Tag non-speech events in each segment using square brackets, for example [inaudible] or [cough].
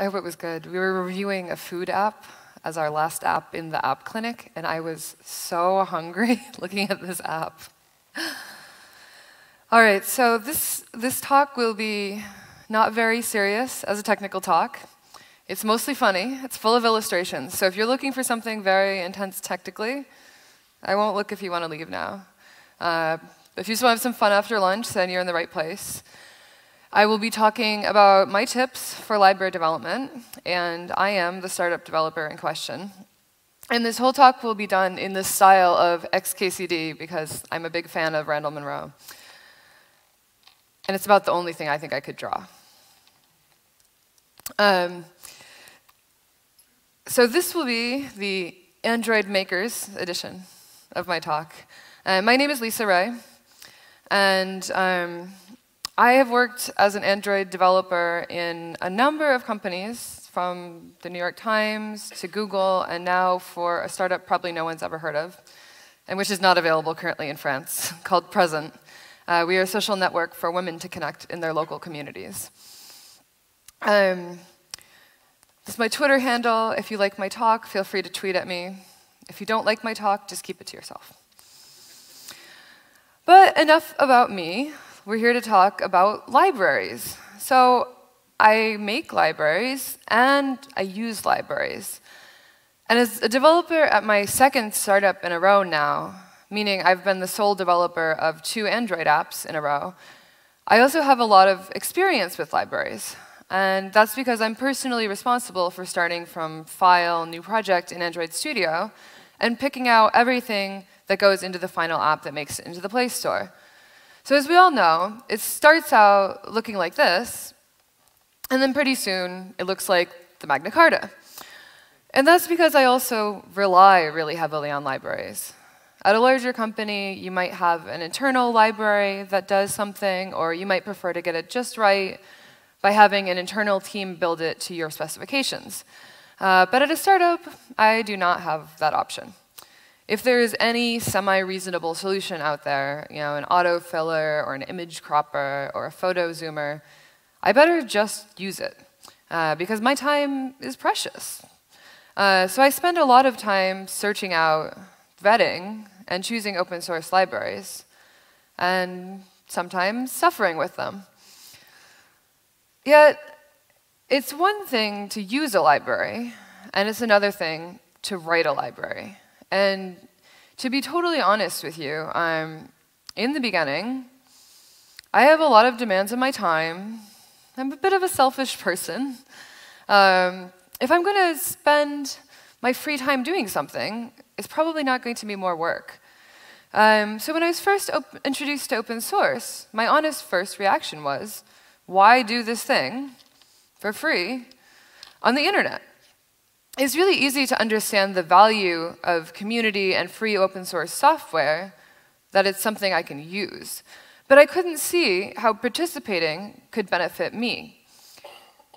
I hope it was good. We were reviewing a food app as our last app in the app clinic, and I was so hungry [laughs] looking at this app. [sighs] All right, so this, this talk will be not very serious as a technical talk. It's mostly funny, it's full of illustrations. So if you're looking for something very intense technically, I won't look if you want to leave now. Uh, if you just want to have some fun after lunch, then you're in the right place. I will be talking about my tips for library development, and I am the startup developer in question. And this whole talk will be done in the style of XKCD because I'm a big fan of Randall Munroe. And it's about the only thing I think I could draw. Um, so this will be the Android Makers edition of my talk. Uh, my name is Lisa Wray, and um, I have worked as an Android developer in a number of companies, from the New York Times to Google, and now for a startup probably no one's ever heard of, and which is not available currently in France, [laughs] called Present. Uh, we are a social network for women to connect in their local communities. Um, this is my Twitter handle. If you like my talk, feel free to tweet at me. If you don't like my talk, just keep it to yourself. But enough about me. We're here to talk about libraries. So I make libraries and I use libraries. And as a developer at my second startup in a row now, meaning I've been the sole developer of two Android apps in a row, I also have a lot of experience with libraries. And that's because I'm personally responsible for starting from file, new project in Android Studio, and picking out everything that goes into the final app that makes it into the Play Store. So as we all know, it starts out looking like this, and then pretty soon it looks like the Magna Carta. And that's because I also rely really heavily on libraries. At a larger company, you might have an internal library that does something, or you might prefer to get it just right by having an internal team build it to your specifications. Uh, but at a startup, I do not have that option if there is any semi-reasonable solution out there, you know, an autofiller or an image cropper or a photo zoomer, I better just use it uh, because my time is precious. Uh, so I spend a lot of time searching out, vetting, and choosing open source libraries, and sometimes suffering with them. Yet, it's one thing to use a library, and it's another thing to write a library. And to be totally honest with you, um, in the beginning, I have a lot of demands on my time. I'm a bit of a selfish person. Um, if I'm going to spend my free time doing something, it's probably not going to be more work. Um, so when I was first introduced to open source, my honest first reaction was, why do this thing for free on the internet? It's really easy to understand the value of community and free open source software, that it's something I can use. But I couldn't see how participating could benefit me.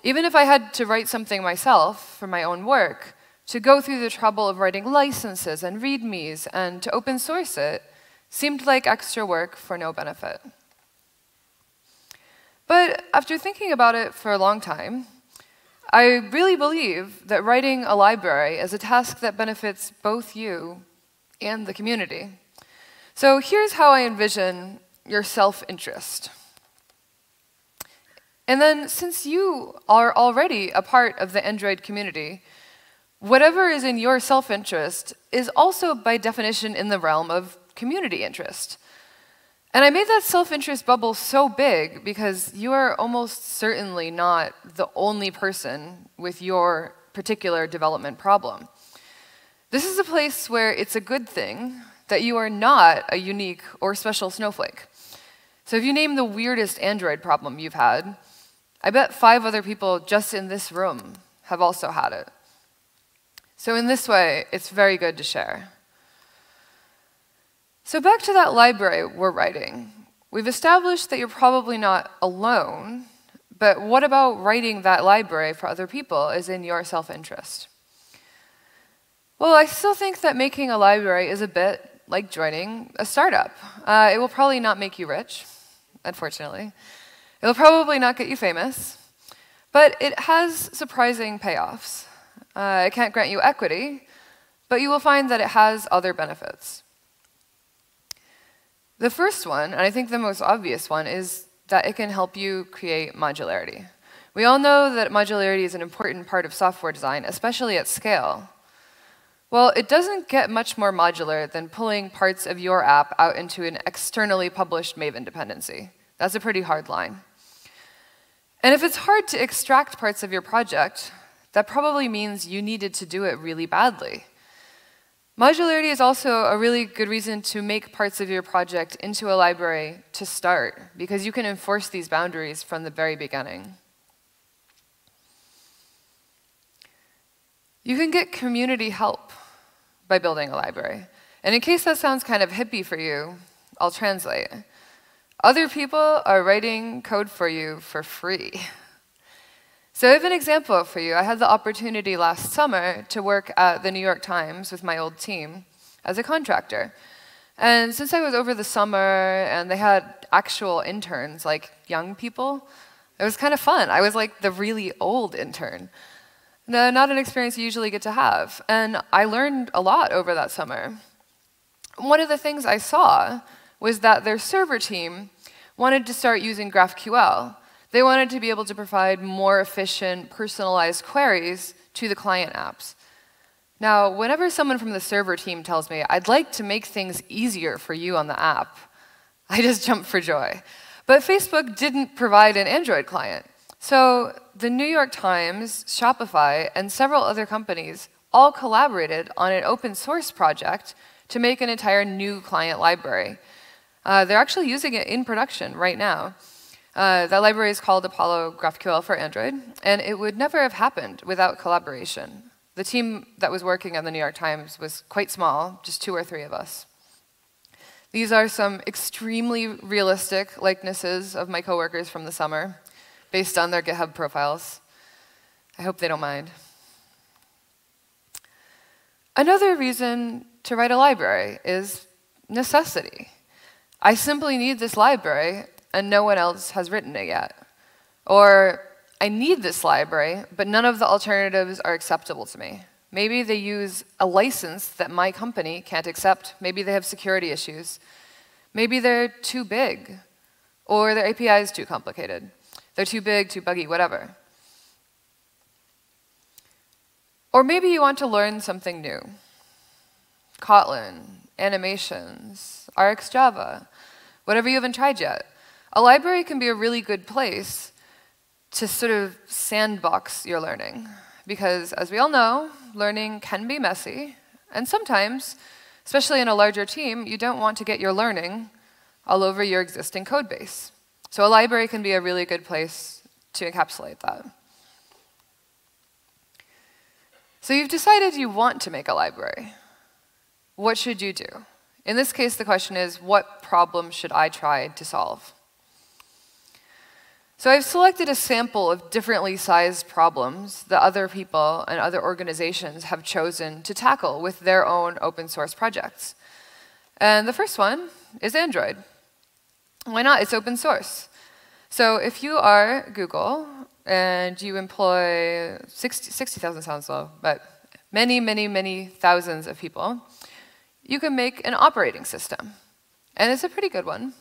Even if I had to write something myself for my own work, to go through the trouble of writing licenses and readmes and to open source it seemed like extra work for no benefit. But after thinking about it for a long time, I really believe that writing a library is a task that benefits both you and the community. So here's how I envision your self-interest. And then, since you are already a part of the Android community, whatever is in your self-interest is also by definition in the realm of community interest. And I made that self interest bubble so big because you are almost certainly not the only person with your particular development problem. This is a place where it's a good thing that you are not a unique or special snowflake. So if you name the weirdest Android problem you've had, I bet five other people just in this room have also had it. So in this way, it's very good to share. So back to that library we're writing. We've established that you're probably not alone, but what about writing that library for other people is in your self-interest? Well, I still think that making a library is a bit like joining a startup. Uh, it will probably not make you rich, unfortunately. It'll probably not get you famous, But it has surprising payoffs. Uh, it can't grant you equity, but you will find that it has other benefits. The first one, and I think the most obvious one, is that it can help you create modularity. We all know that modularity is an important part of software design, especially at scale. Well, it doesn't get much more modular than pulling parts of your app out into an externally published Maven dependency. That's a pretty hard line. And if it's hard to extract parts of your project, that probably means you needed to do it really badly. Modularity is also a really good reason to make parts of your project into a library to start, because you can enforce these boundaries from the very beginning. You can get community help by building a library. And in case that sounds kind of hippie for you, I'll translate. Other people are writing code for you for free. [laughs] So I have an example for you. I had the opportunity last summer to work at the New York Times with my old team as a contractor. And since I was over the summer and they had actual interns, like young people, it was kind of fun. I was like the really old intern. No, not an experience you usually get to have. And I learned a lot over that summer. One of the things I saw was that their server team wanted to start using GraphQL. They wanted to be able to provide more efficient, personalized queries to the client apps. Now, whenever someone from the server team tells me, I'd like to make things easier for you on the app, I just [laughs] jump for joy. But Facebook didn't provide an Android client. So the New York Times, Shopify, and several other companies all collaborated on an open source project to make an entire new client library. Uh, they're actually using it in production right now. Uh, that library is called Apollo GraphQL for Android, and it would never have happened without collaboration. The team that was working on the New York Times was quite small, just two or three of us. These are some extremely realistic likenesses of my coworkers from the summer based on their GitHub profiles. I hope they don't mind. Another reason to write a library is necessity. I simply need this library, and no one else has written it yet. Or, I need this library, but none of the alternatives are acceptable to me. Maybe they use a license that my company can't accept. Maybe they have security issues. Maybe they're too big, or their API is too complicated. They're too big, too buggy, whatever. Or maybe you want to learn something new. Kotlin, animations, RxJava, whatever you haven't tried yet. A library can be a really good place to sort of sandbox your learning. Because as we all know, learning can be messy, and sometimes, especially in a larger team, you don't want to get your learning all over your existing code base. So a library can be a really good place to encapsulate that. So you've decided you want to make a library. What should you do? In this case, the question is, what problem should I try to solve? So I've selected a sample of differently sized problems that other people and other organizations have chosen to tackle with their own open source projects. And the first one is Android. Why not? It's open source. So if you are Google and you employ 60,000 60, sounds low, but many, many, many thousands of people, you can make an operating system. And it's a pretty good one.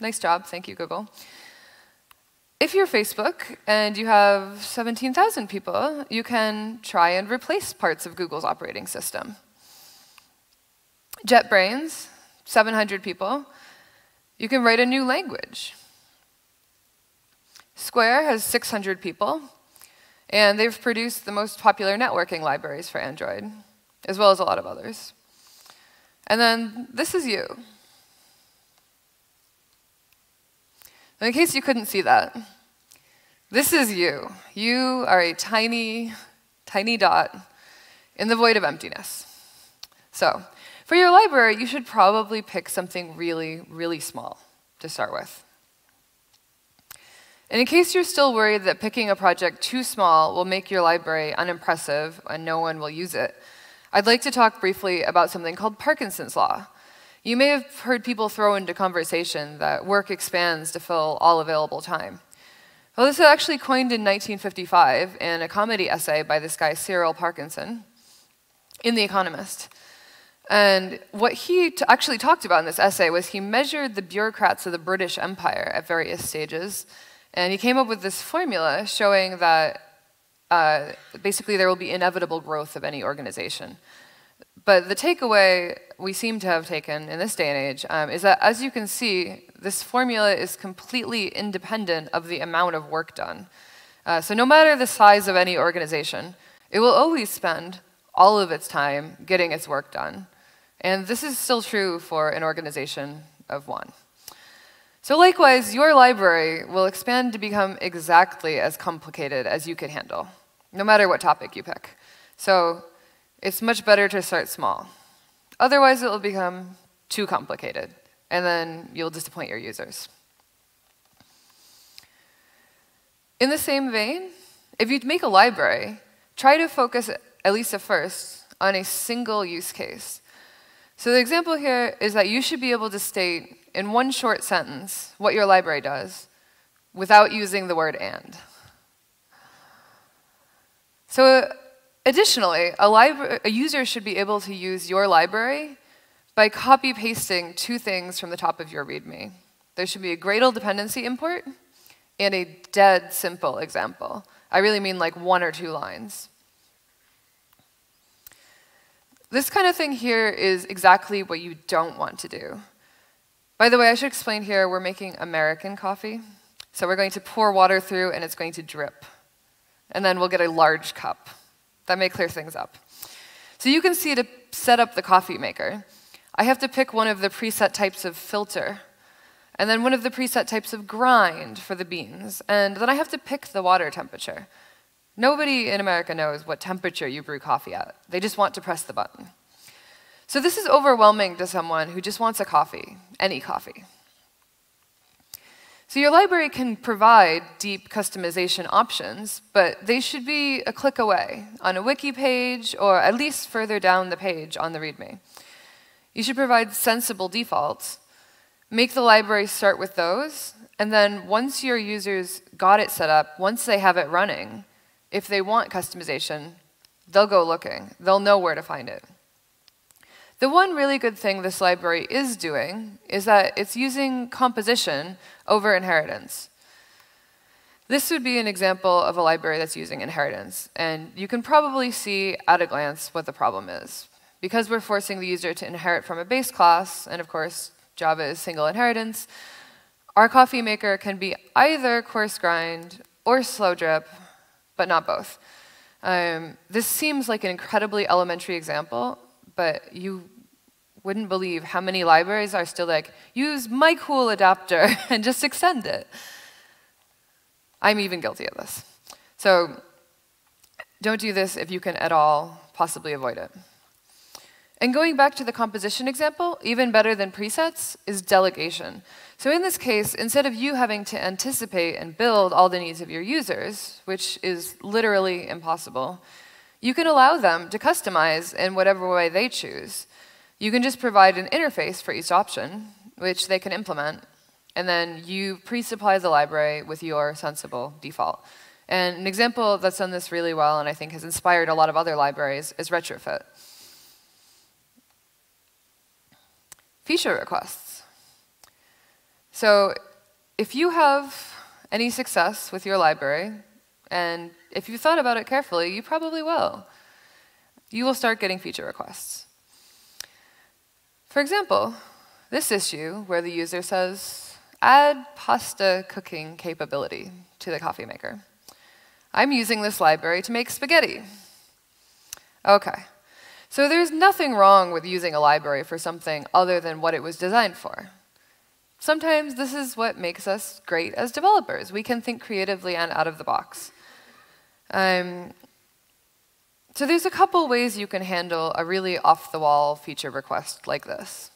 Nice job, thank you, Google. If you're Facebook and you have 17,000 people, you can try and replace parts of Google's operating system. JetBrains, 700 people, you can write a new language. Square has 600 people, and they've produced the most popular networking libraries for Android, as well as a lot of others. And then this is you. In case you couldn't see that, this is you. You are a tiny, tiny dot in the void of emptiness. So, for your library, you should probably pick something really, really small to start with. And in case you're still worried that picking a project too small will make your library unimpressive and no one will use it, I'd like to talk briefly about something called Parkinson's Law. You may have heard people throw into conversation that work expands to fill all available time. Well, this was actually coined in 1955 in a comedy essay by this guy, Cyril Parkinson, in The Economist. And what he actually talked about in this essay was he measured the bureaucrats of the British Empire at various stages, and he came up with this formula showing that uh, basically there will be inevitable growth of any organization. But the takeaway we seem to have taken in this day and age um, is that, as you can see, this formula is completely independent of the amount of work done. Uh, so no matter the size of any organization, it will always spend all of its time getting its work done. And this is still true for an organization of one. So likewise, your library will expand to become exactly as complicated as you can handle, no matter what topic you pick. So it's much better to start small. Otherwise, it will become too complicated, and then you'll disappoint your users. In the same vein, if you make a library, try to focus, at least at first, on a single use case. So the example here is that you should be able to state in one short sentence what your library does without using the word and. So Additionally, a, a, user should be able to use your library by copy pasting two things from the top of your README. There should be a Gradle dependency import and a dead simple example. I really mean like one or two lines. This kind of thing here is exactly what you don't want to do. By the way, I should explain here, we're making American coffee. So we're going to pour water through and it's going to drip. And then we'll get a large cup. That may clear things up. So you can see to set up the coffee maker, I have to pick one of the preset types of filter, and then one of the preset types of grind for the beans, and then I have to pick the water temperature. Nobody in America knows what temperature you brew coffee at. They just want to press the button. So this is overwhelming to someone who just wants a coffee, any coffee. So your library can provide deep customization options, but they should be a click away on a wiki page or at least further down the page on the README. You should provide sensible defaults. Make the library start with those, and then once your users got it set up, once they have it running, if they want customization, they'll go looking. They'll know where to find it. The one really good thing this library is doing is that it's using composition over inheritance. This would be an example of a library that's using inheritance, and you can probably see at a glance what the problem is. Because we're forcing the user to inherit from a base class, and of course, Java is single inheritance, our coffee maker can be either coarse grind or slow drip, but not both. Um, this seems like an incredibly elementary example, but you wouldn't believe how many libraries are still like, use my cool adapter [laughs] and just extend it. I'm even guilty of this. So don't do this if you can at all possibly avoid it. And going back to the composition example, even better than presets is delegation. So in this case, instead of you having to anticipate and build all the needs of your users, which is literally impossible, you can allow them to customize in whatever way they choose. You can just provide an interface for each option, which they can implement, and then you pre-supply the library with your sensible default. And an example that's done this really well and I think has inspired a lot of other libraries is Retrofit. Feature requests. So if you have any success with your library, and if you thought about it carefully, you probably will. You will start getting feature requests. For example, this issue where the user says, add pasta cooking capability to the coffee maker. I'm using this library to make spaghetti. Okay, so there's nothing wrong with using a library for something other than what it was designed for. Sometimes this is what makes us great as developers. We can think creatively and out of the box. Um, so there's a couple ways you can handle a really off-the-wall feature request like this.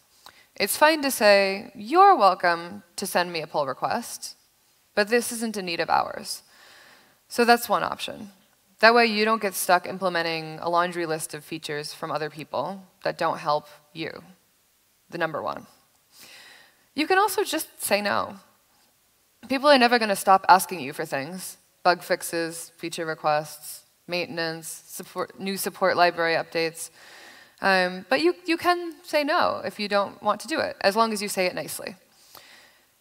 It's fine to say, you're welcome to send me a pull request, but this isn't a need of ours. So that's one option. That way you don't get stuck implementing a laundry list of features from other people that don't help you, the number one. You can also just say no. people are never going to stop asking you for things bug fixes, feature requests, maintenance, support, new support library updates. Um, but you, you can say no if you don't want to do it, as long as you say it nicely.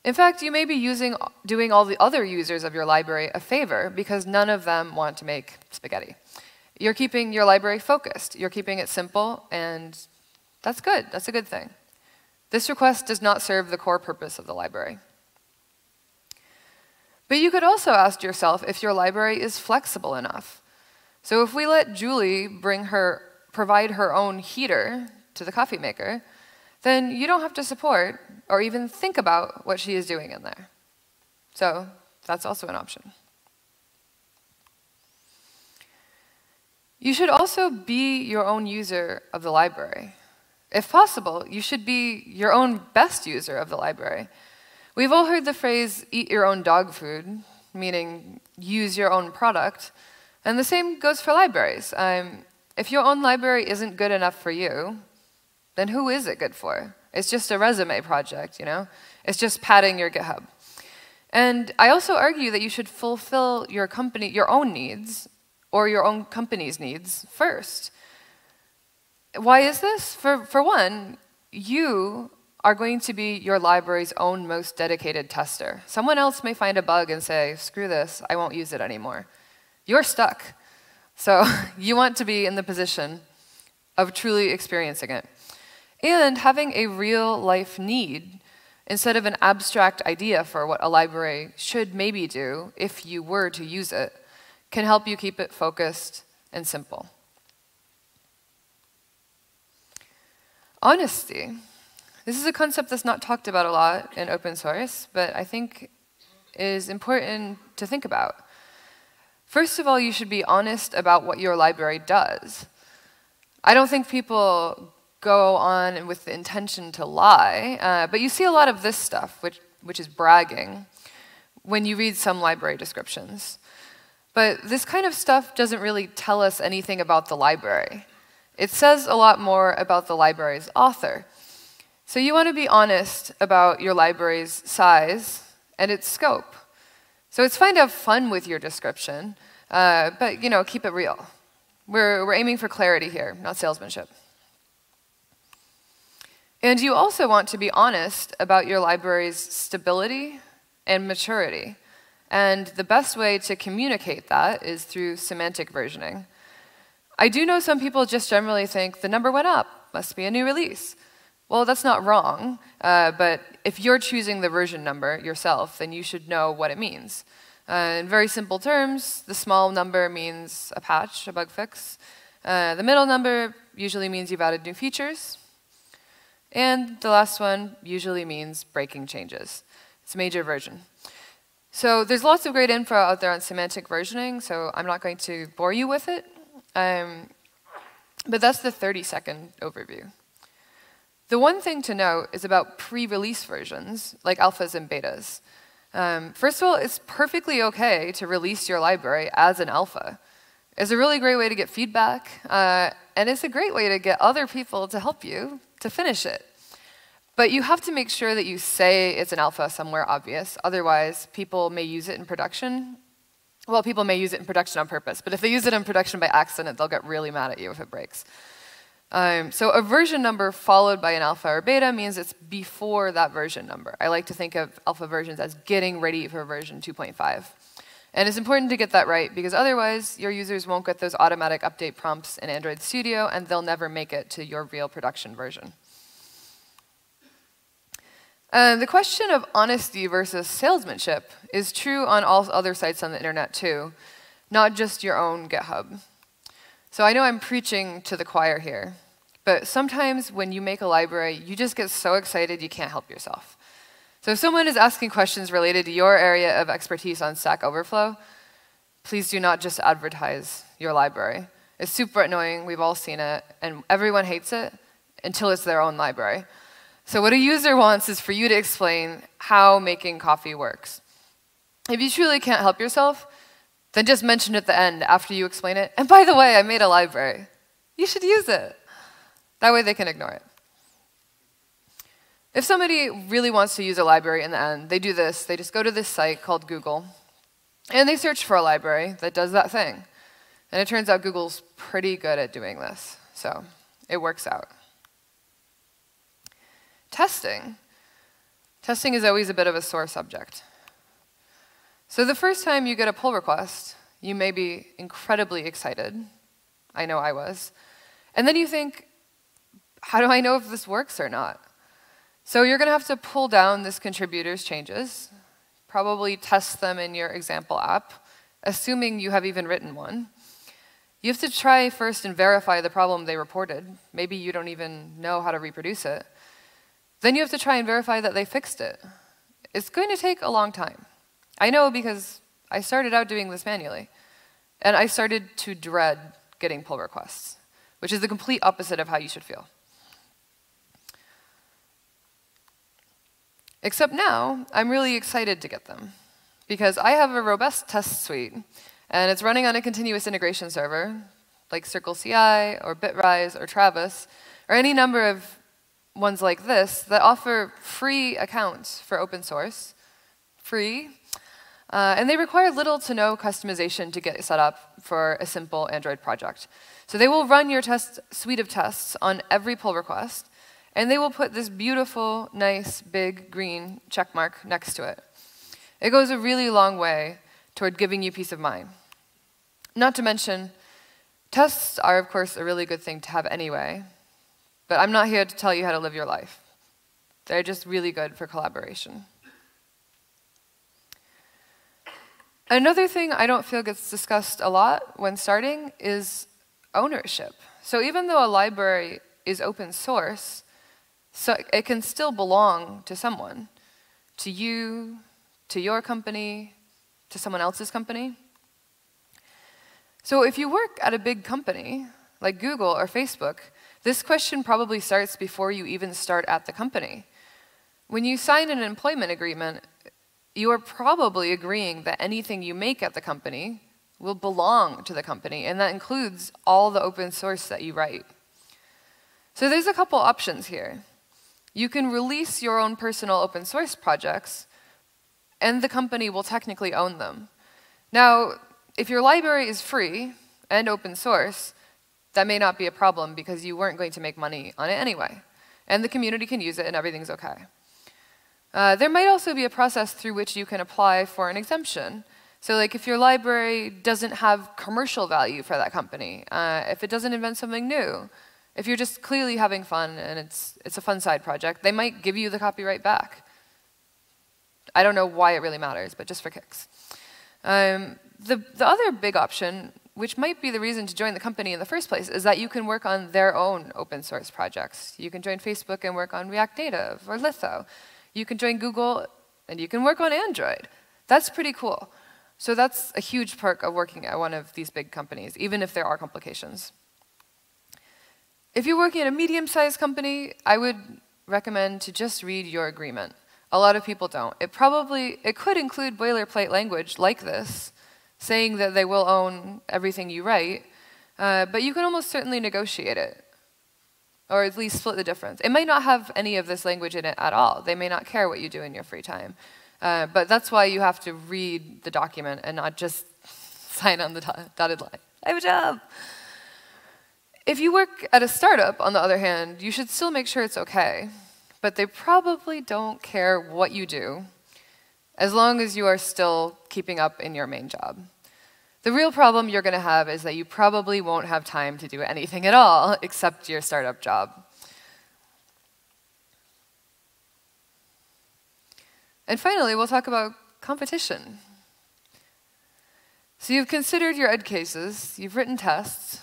In fact, you may be using, doing all the other users of your library a favor because none of them want to make spaghetti. You're keeping your library focused. You're keeping it simple, and that's good. That's a good thing. This request does not serve the core purpose of the library. But you could also ask yourself if your library is flexible enough. So if we let Julie bring her, provide her own heater to the coffee maker, then you don't have to support or even think about what she is doing in there. So that's also an option. You should also be your own user of the library. If possible, you should be your own best user of the library. We've all heard the phrase, eat your own dog food, meaning use your own product. And the same goes for libraries. Um, if your own library isn't good enough for you, then who is it good for? It's just a resume project, you know? It's just padding your GitHub. And I also argue that you should fulfill your company, your own needs, or your own company's needs first. Why is this? For, for one, you are going to be your library's own most dedicated tester. Someone else may find a bug and say, screw this, I won't use it anymore. You're stuck. So [laughs] you want to be in the position of truly experiencing it. And having a real life need instead of an abstract idea for what a library should maybe do if you were to use it can help you keep it focused and simple. Honesty. This is a concept that's not talked about a lot in open source, but I think is important to think about. First of all, you should be honest about what your library does. I don't think people go on with the intention to lie, uh, but you see a lot of this stuff, which, which is bragging, when you read some library descriptions. But this kind of stuff doesn't really tell us anything about the library. It says a lot more about the library's author. So you want to be honest about your library's size and its scope. So it's fine to have fun with your description, uh, but you know, keep it real. We're, we're aiming for clarity here, not salesmanship. And you also want to be honest about your library's stability and maturity. And the best way to communicate that is through semantic versioning. I do know some people just generally think the number went up, must be a new release. Well, that's not wrong, uh, but if you're choosing the version number yourself, then you should know what it means. Uh, in very simple terms, the small number means a patch, a bug fix. Uh, the middle number usually means you've added new features. And the last one usually means breaking changes. It's a major version. So there's lots of great info out there on semantic versioning, so I'm not going to bore you with it. Um, but that's the 30 second overview. The one thing to note is about pre-release versions, like alphas and betas. Um, first of all, it's perfectly okay to release your library as an alpha. It's a really great way to get feedback, uh, and it's a great way to get other people to help you to finish it. But you have to make sure that you say it's an alpha somewhere obvious. Otherwise, people may use it in production. Well, people may use it in production on purpose, but if they use it in production by accident, they'll get really mad at you if it breaks. Um, so a version number followed by an alpha or beta means it's before that version number. I like to think of alpha versions as getting ready for version 2.5. And it's important to get that right because otherwise your users won't get those automatic update prompts in Android Studio and they'll never make it to your real production version. Uh, the question of honesty versus salesmanship is true on all other sites on the internet too, not just your own GitHub. So I know I'm preaching to the choir here, but sometimes when you make a library, you just get so excited you can't help yourself. So if someone is asking questions related to your area of expertise on Stack Overflow, please do not just advertise your library. It's super annoying, we've all seen it, and everyone hates it until it's their own library. So what a user wants is for you to explain how making coffee works. If you truly can't help yourself, then just mention at the end after you explain it, and by the way, I made a library. You should use it. That way they can ignore it. If somebody really wants to use a library in the end, they do this. They just go to this site called Google, and they search for a library that does that thing. And it turns out Google's pretty good at doing this, so it works out. Testing. Testing is always a bit of a sore subject. So the first time you get a pull request, you may be incredibly excited. I know I was. And then you think, how do I know if this works or not? So you're going to have to pull down this contributor's changes, probably test them in your example app, assuming you have even written one. You have to try first and verify the problem they reported. Maybe you don't even know how to reproduce it. Then you have to try and verify that they fixed it. It's going to take a long time. I know because I started out doing this manually. And I started to dread getting pull requests, which is the complete opposite of how you should feel. Except now, I'm really excited to get them because I have a robust test suite and it's running on a continuous integration server like CircleCI or Bitrise or Travis or any number of ones like this that offer free accounts for open source, free, uh, and they require little to no customization to get set up for a simple Android project. So they will run your test suite of tests on every pull request, and they will put this beautiful, nice, big green check mark next to it. It goes a really long way toward giving you peace of mind. Not to mention, tests are, of course, a really good thing to have anyway, but I'm not here to tell you how to live your life. They're just really good for collaboration. Another thing I don't feel gets discussed a lot when starting is ownership. So even though a library is open source, so it can still belong to someone, to you, to your company, to someone else's company. So if you work at a big company, like Google or Facebook, this question probably starts before you even start at the company. When you sign an employment agreement, you are probably agreeing that anything you make at the company will belong to the company, and that includes all the open source that you write. So there's a couple options here. You can release your own personal open source projects, and the company will technically own them. Now, if your library is free and open source, that may not be a problem because you weren't going to make money on it anyway. And the community can use it and everything's okay. Uh, there might also be a process through which you can apply for an exemption. So like if your library doesn't have commercial value for that company, uh, if it doesn't invent something new, if you're just clearly having fun and it's, it's a fun side project, they might give you the copyright back. I don't know why it really matters, but just for kicks. Um, the, the other big option, which might be the reason to join the company in the first place, is that you can work on their own open source projects. You can join Facebook and work on React Native or Litho. You can join Google and you can work on Android. That's pretty cool. So that's a huge perk of working at one of these big companies, even if there are complications. If you're working at a medium-sized company, I would recommend to just read your agreement. A lot of people don't. It probably, it could include boilerplate language like this, saying that they will own everything you write, uh, but you can almost certainly negotiate it or at least split the difference. It might not have any of this language in it at all. They may not care what you do in your free time. Uh, but that's why you have to read the document and not just [laughs] sign on the dotted line. I have a job. If you work at a startup, on the other hand, you should still make sure it's okay. But they probably don't care what you do as long as you are still keeping up in your main job. The real problem you're going to have is that you probably won't have time to do anything at all [laughs] except your startup job. And finally, we'll talk about competition. So you've considered your edge cases, you've written tests,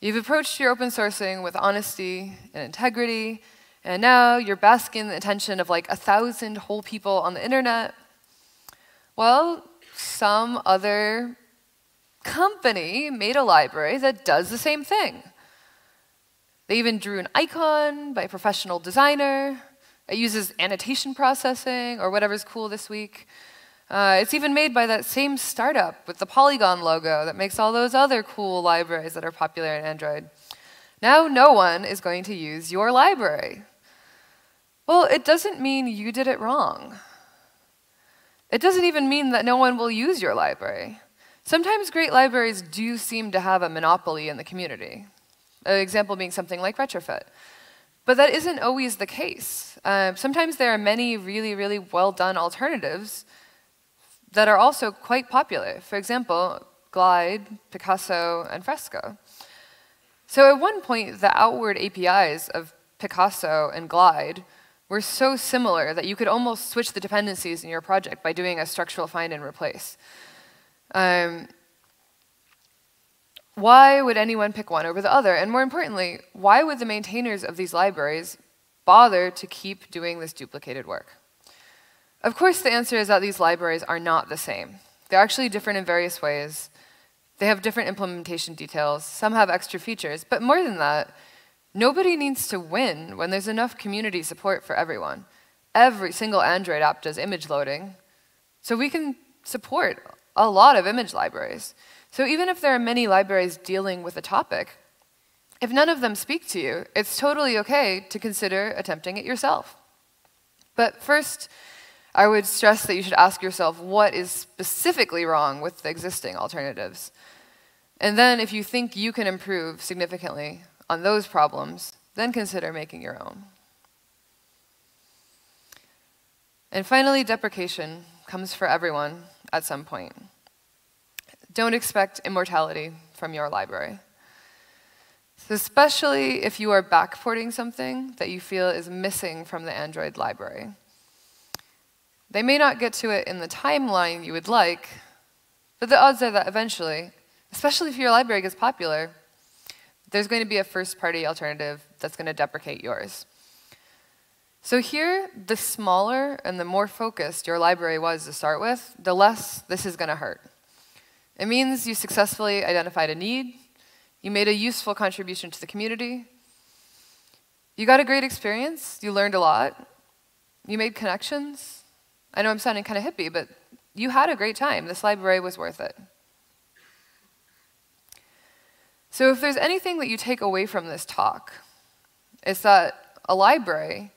you've approached your open sourcing with honesty and integrity, and now you're basking in the attention of like a thousand whole people on the internet. Well, some other company made a library that does the same thing. They even drew an icon by a professional designer. It uses annotation processing or whatever's cool this week. Uh, it's even made by that same startup with the Polygon logo that makes all those other cool libraries that are popular in Android. Now no one is going to use your library. Well, it doesn't mean you did it wrong. It doesn't even mean that no one will use your library. Sometimes great libraries do seem to have a monopoly in the community. An example being something like retrofit. But that isn't always the case. Uh, sometimes there are many really, really well done alternatives that are also quite popular. For example, Glide, Picasso, and Fresco. So at one point, the outward APIs of Picasso and Glide were so similar that you could almost switch the dependencies in your project by doing a structural find and replace. Um, why would anyone pick one over the other? And more importantly, why would the maintainers of these libraries bother to keep doing this duplicated work? Of course, the answer is that these libraries are not the same. They're actually different in various ways. They have different implementation details. Some have extra features. But more than that, nobody needs to win when there's enough community support for everyone. Every single Android app does image loading. So we can support a lot of image libraries. So even if there are many libraries dealing with a topic, if none of them speak to you, it's totally okay to consider attempting it yourself. But first, I would stress that you should ask yourself what is specifically wrong with the existing alternatives. And then if you think you can improve significantly on those problems, then consider making your own. And finally, deprecation comes for everyone at some point. Don't expect immortality from your library. Especially if you are backporting something that you feel is missing from the Android library. They may not get to it in the timeline you would like, but the odds are that eventually, especially if your library gets popular, there's going to be a first-party alternative that's going to deprecate yours. So here, the smaller and the more focused your library was to start with, the less this is going to hurt. It means you successfully identified a need, you made a useful contribution to the community, you got a great experience, you learned a lot, you made connections. I know I'm sounding kind of hippie, but you had a great time. This library was worth it. So if there's anything that you take away from this talk, it's that a library,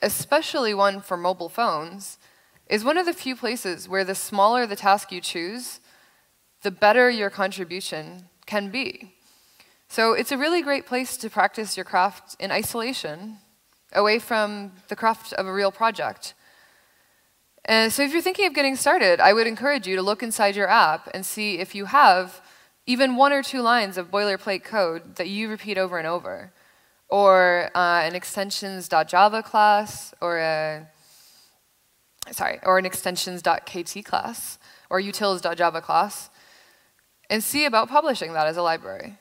especially one for mobile phones, is one of the few places where the smaller the task you choose, the better your contribution can be. So it's a really great place to practice your craft in isolation, away from the craft of a real project. And so if you're thinking of getting started, I would encourage you to look inside your app and see if you have even one or two lines of boilerplate code that you repeat over and over, or uh, an extensions.java class, or a sorry, or an extensions.kt class, or utils.java class and see about publishing that as a library.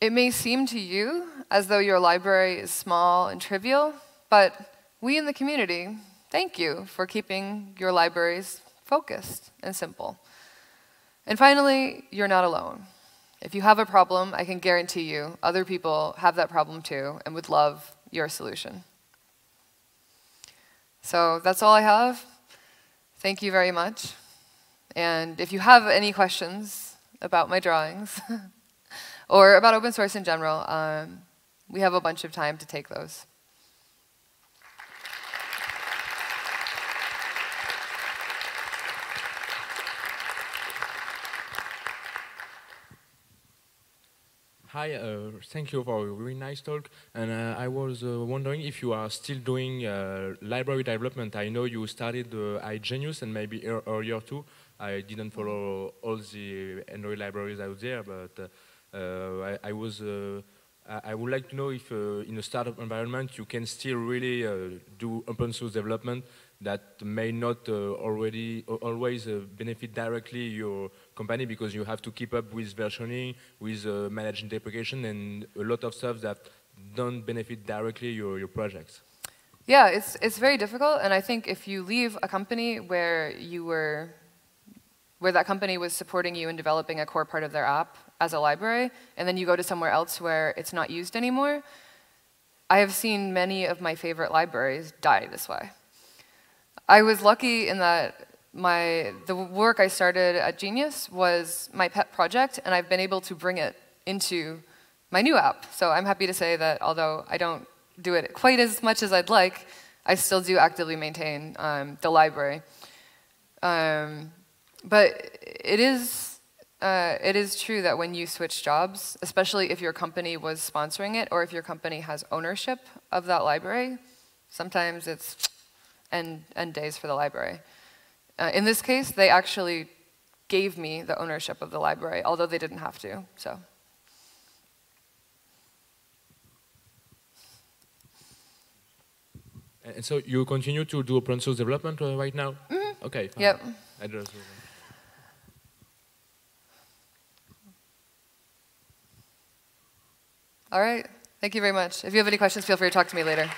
It may seem to you as though your library is small and trivial, but we in the community thank you for keeping your libraries focused and simple. And finally, you're not alone. If you have a problem, I can guarantee you other people have that problem too and would love your solution. So that's all I have. Thank you very much. And if you have any questions about my drawings [laughs] or about open source in general, um, we have a bunch of time to take those. Hi, uh, thank you for a really nice talk. And uh, I was uh, wondering if you are still doing uh, library development. I know you started uh, iGenius and maybe earlier too. I didn't follow all the Android libraries out there, but uh, I, I, was. Uh, I would like to know if in a startup environment you can still really do open source development that may not already always benefit directly your company because you have to keep up with versioning, with uh, managing deprecation, and a lot of stuff that don't benefit directly your, your projects. Yeah, it's, it's very difficult, and I think if you leave a company where you were where that company was supporting you in developing a core part of their app as a library, and then you go to somewhere else where it's not used anymore, I have seen many of my favorite libraries die this way. I was lucky in that my, the work I started at Genius was my pet project, and I've been able to bring it into my new app. So I'm happy to say that although I don't do it quite as much as I'd like, I still do actively maintain um, the library. Um, but it is, uh, it is true that when you switch jobs, especially if your company was sponsoring it or if your company has ownership of that library, sometimes it's end, end days for the library. Uh, in this case, they actually gave me the ownership of the library, although they didn't have to. So. And so you continue to do open source development uh, right now? Mm -hmm. Okay. Fine. Yep. All right. Thank you very much. If you have any questions, feel free to talk to me later.